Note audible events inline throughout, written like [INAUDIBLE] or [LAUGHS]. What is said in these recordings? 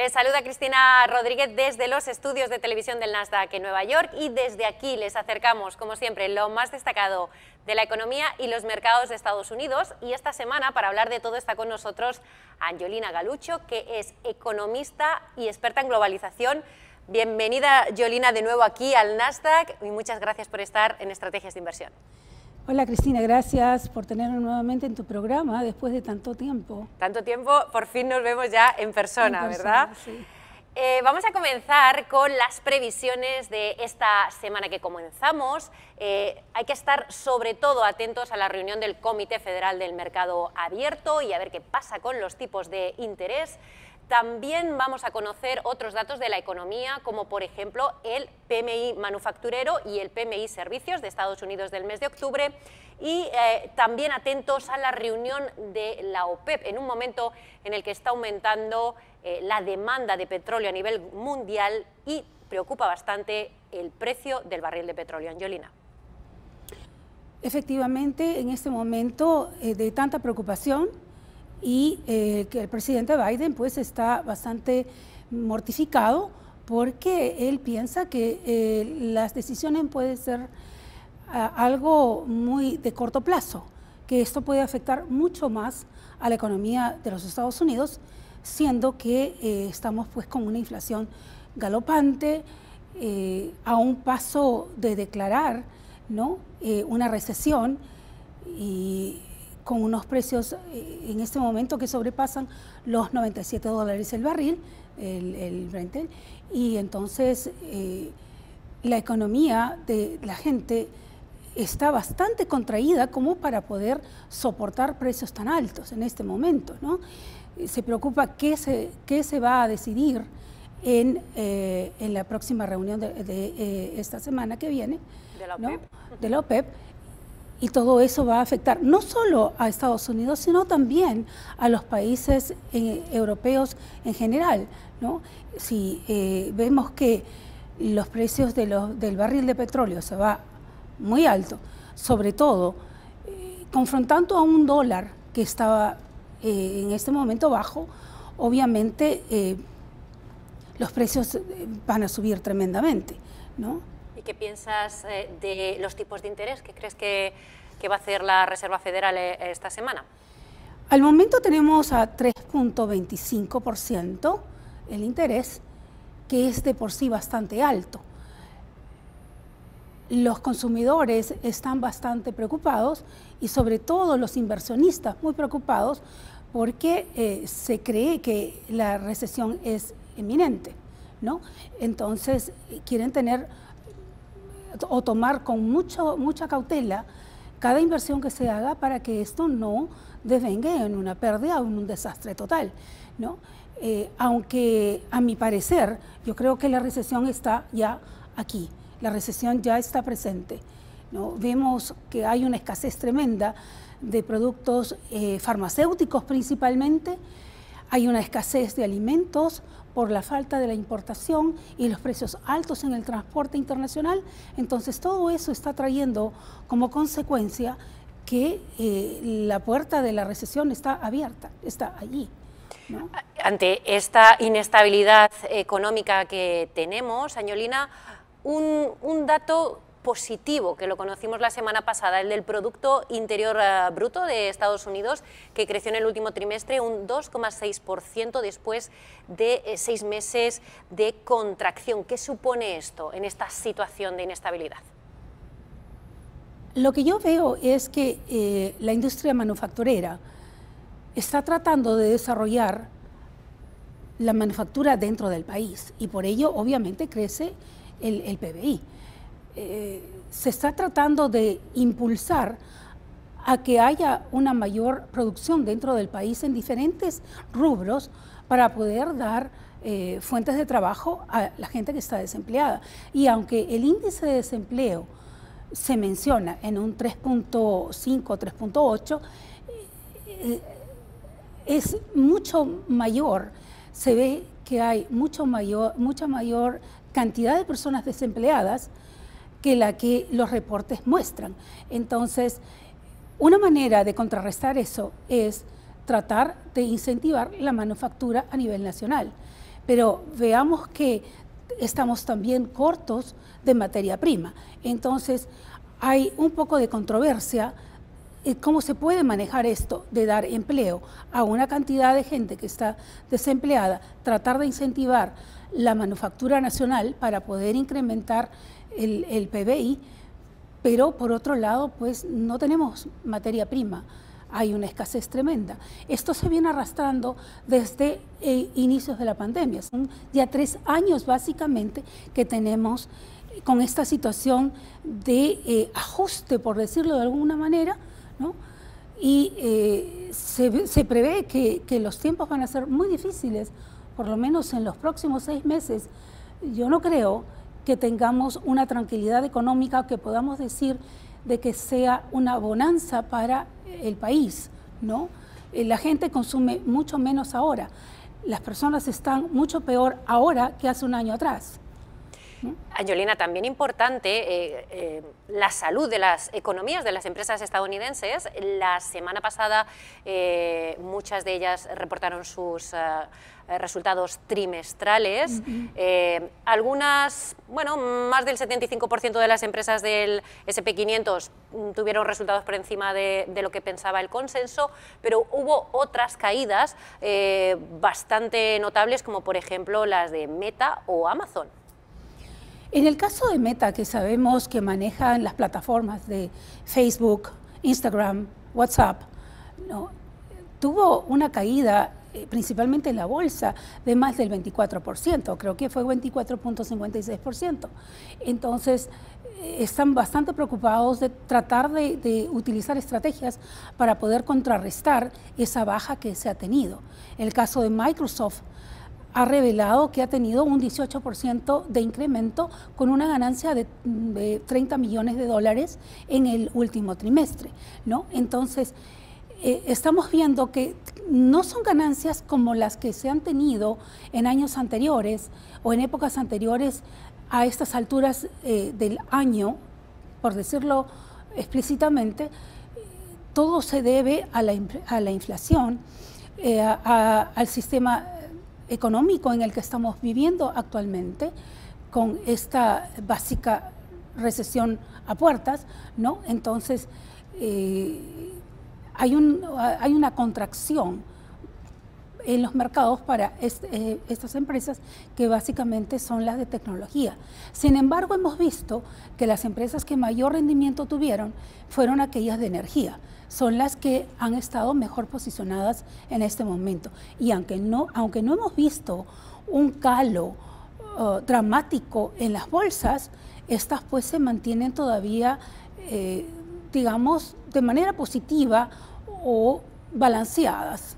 Les saluda Cristina Rodríguez desde los estudios de televisión del Nasdaq en Nueva York y desde aquí les acercamos, como siempre, lo más destacado de la economía y los mercados de Estados Unidos. Y esta semana, para hablar de todo, está con nosotros Angelina Galucho, que es economista y experta en globalización. Bienvenida, Yolina, de nuevo aquí al Nasdaq y muchas gracias por estar en Estrategias de Inversión. Hola Cristina, gracias por tenernos nuevamente en tu programa después de tanto tiempo. Tanto tiempo, por fin nos vemos ya en persona, ¿verdad? Sí. Eh, vamos a comenzar con las previsiones de esta semana que comenzamos. Eh, hay que estar sobre todo atentos a la reunión del Comité Federal del Mercado Abierto y a ver qué pasa con los tipos de interés. También vamos a conocer otros datos de la economía, como por ejemplo el PMI manufacturero y el PMI servicios de Estados Unidos del mes de octubre. Y eh, también atentos a la reunión de la OPEP, en un momento en el que está aumentando eh, la demanda de petróleo a nivel mundial y preocupa bastante el precio del barril de petróleo. Angelina. Efectivamente, en este momento eh, de tanta preocupación, y eh, que el presidente Biden pues está bastante mortificado porque él piensa que eh, las decisiones pueden ser ah, algo muy de corto plazo, que esto puede afectar mucho más a la economía de los Estados Unidos, siendo que eh, estamos pues con una inflación galopante, a un paso de declarar ¿no? una recesión y con unos precios eh, en este momento que sobrepasan los 97 dólares el barril, el, el y entonces eh, la economía de la gente está bastante contraída como para poder soportar precios tan altos en este momento. ¿no? Se preocupa qué se, qué se va a decidir en, eh, en la próxima reunión de, esta semana que viene de la OPEP. De la OPEP y todo eso va a afectar no solo a Estados Unidos, sino también a los países eh, europeos en general. ¿no? Si eh, vemos que los precios del barril de petróleo se va muy alto, sobre todo eh, confrontando a un dólar que estaba en este momento bajo, obviamente los precios van a subir tremendamente. ¿no? ¿Y qué piensas eh, de los tipos de interés que crees que, va a hacer la Reserva Federal eh, esta semana? Al momento tenemos a 3.25% el interés, que es de por sí bastante alto. Los consumidores están bastante preocupados y sobre todo los inversionistas muy preocupados porque eh, se cree que la recesión es inminente, ¿no? Entonces quieren tener o tomar con mucho, mucha cautela cada inversión que se haga para que esto no devenga en una pérdida o en un desastre total. ¿no? Eh, aunque a mi parecer yo creo que la recesión está ya aquí, la recesión ya está presente. ¿no? Vemos que hay una escasez tremenda de productos eh, farmacéuticos principalmente, hay una escasez de alimentos, por la falta de la importación y los precios altos en el transporte internacional. Entonces todo eso está trayendo como consecuencia que eh, la puerta de la recesión está abierta, está allí. Ante esta inestabilidad económica que tenemos, Añolina, un, un dato positivo, que lo conocimos la semana pasada, el del Producto Interior eh, Bruto de Estados Unidos, que creció en el último trimestre un 2,6% después de eh, seis meses de contracción. ¿Qué supone esto en esta situación de inestabilidad? Lo que yo veo es que eh, la industria manufacturera está tratando de desarrollar la manufactura dentro del país y por ello obviamente crece el, el PBI. Eh, se está tratando de impulsar a que haya una mayor producción dentro del país en diferentes rubros para poder dar eh, fuentes de trabajo a la gente que está desempleada. Y aunque el índice de desempleo se menciona en un 3.5, 3.8, eh, es mucho mayor, se ve que hay mucho mayor, mucha mayor cantidad de personas desempleadas que la que los reportes muestran. Entonces, una manera de contrarrestar eso es tratar de incentivar la manufactura a nivel nacional. pero veamos que estamos también cortos de materia prima. Entonces, hay un poco de controversia cómo se puede manejar esto de dar empleo a una cantidad de gente que está desempleada, tratar de incentivar la manufactura nacional para poder incrementar el, el PBI, pero por otro lado, pues no tenemos materia prima hay una escasez tremenda. Esto se viene arrastrando desde eh, inicios de la pandemia. Son ya tres años básicamente que tenemos con esta situación de eh, ajuste, por decirlo de alguna manera, ¿no? y eh, se, prevé que, los tiempos van a ser muy difíciles, por lo menos en los próximos seis meses. Yo no creo que tengamos una tranquilidad económica que podamos decir de que sea una bonanza para el país, ¿no? Eh, la gente consume mucho menos ahora. Las personas están mucho peor ahora que hace un año atrás. Angelina, también importante eh, eh, la salud de las economías de las empresas estadounidenses. La semana pasada muchas de ellas reportaron sus eh, resultados trimestrales. Eh, algunas, bueno, más del 75% de las empresas del SP500 mm, tuvieron resultados por encima de, lo que pensaba el consenso, pero hubo otras caídas eh, bastante notables, como por ejemplo las de Meta o Amazon. En el caso de Meta, que sabemos que manejan las plataformas de Facebook, Instagram, WhatsApp, tuvo una caída eh, principalmente en la bolsa, de más del 24%, creo que fue 24.56%. Entonces, eh, están bastante preocupados de tratar de, utilizar estrategias para poder contrarrestar esa baja que se ha tenido. El caso de Microsoft ha revelado que ha tenido un 18% de incremento con una ganancia de, de, 30 millones de dólares en el último trimestre. ¿no? Entonces, eh, estamos viendo que no son ganancias como las que se han tenido en años anteriores o en épocas anteriores a estas alturas eh, del año, por decirlo explícitamente, todo se debe a la, inflación, eh, al sistema económico en el que estamos viviendo actualmente, con esta básica recesión a puertas, ¿no? Entonces, hay, un, hay una contracción en los mercados para eh, estas empresas que básicamente son las de tecnología. Sin embargo, hemos visto que las empresas que mayor rendimiento tuvieron fueron aquellas de energía. Son las que han estado mejor posicionadas en este momento. Y aunque no, aunque no hemos visto un calo uh, dramático en las bolsas, estas pues se mantienen todavía, eh, digamos, de manera positiva o balanceadas.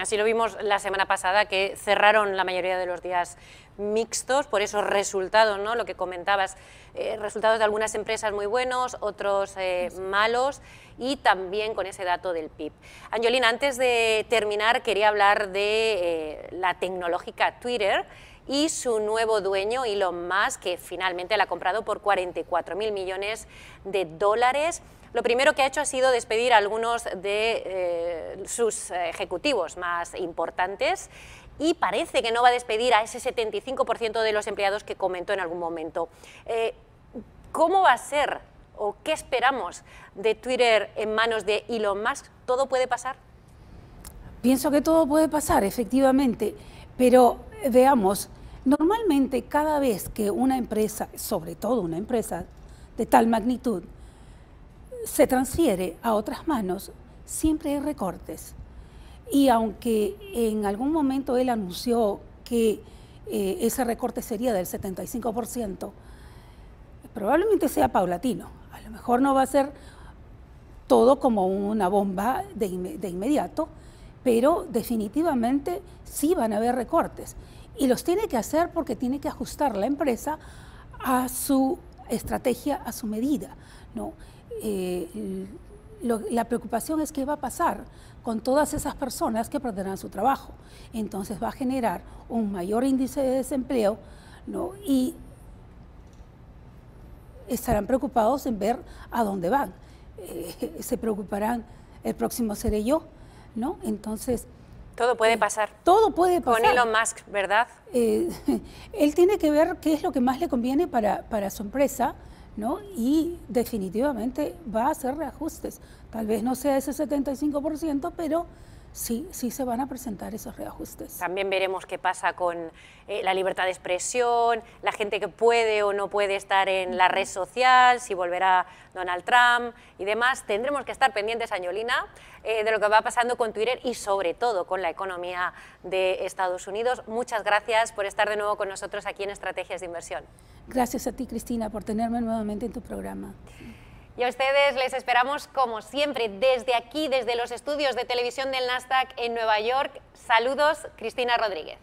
Así lo vimos la semana pasada, que cerraron la mayoría de los días mixtos por esos resultados, ¿no? lo que comentabas, eh, resultados de algunas empresas muy buenos, otros eh, malos y también con ese dato del PIB. Angelina, antes de terminar quería hablar de eh, la tecnológica Twitter y su nuevo dueño, Elon Musk, que finalmente la ha comprado por 44 mil millones de dólares. Lo primero que ha hecho ha sido despedir a algunos de eh, sus ejecutivos más importantes y parece que no va a despedir a ese 75% de los empleados que comentó en algún momento. Eh, ¿Cómo va a ser o qué esperamos de Twitter en manos de Elon Musk? ¿Todo puede pasar? Pienso que todo puede pasar, efectivamente, pero veamos, normalmente cada vez que una empresa, sobre todo una empresa de tal magnitud, se transfiere a otras manos, siempre hay recortes. Y aunque en algún momento él anunció que eh, ese recorte sería del 75%, probablemente sea paulatino. A lo mejor no va a ser todo como una bomba de, de inmediato, pero definitivamente sí van a haber recortes. Y los tiene que hacer porque tiene que ajustar la empresa a su estrategia, a su medida. ¿no? Eh, la preocupación es qué va a pasar con todas esas personas que perderán su trabajo. Entonces va a generar un mayor índice de desempleo ¿no? y estarán preocupados en ver a dónde van. Eh, se preocuparán, el próximo seré yo, ¿no? Entonces, Todo puede pasar. Todo puede pasar. Con Elon Musk, ¿verdad? [LAUGHS] él tiene que ver qué es lo que más le conviene para, para su empresa, ¿no? Y definitivamente va a hacer reajustes. Tal vez no sea ese 75%, pero sí, sí se van a presentar esos reajustes. También veremos qué pasa con eh, la libertad de expresión, la gente que puede o no puede estar en la red social, si volverá Donald Trump y demás. Tendremos que estar pendientes, Añolina, eh, de lo que va pasando con Twitter y sobre todo con la economía de Estados Unidos. Muchas gracias por estar de nuevo con nosotros aquí en Estrategias de Inversión. Gracias a ti, Cristina, por tenerme nuevamente en tu programa. Y a ustedes les esperamos como siempre desde aquí, desde los estudios de televisión del Nasdaq en Nueva York. Saludos, Cristina Rodríguez.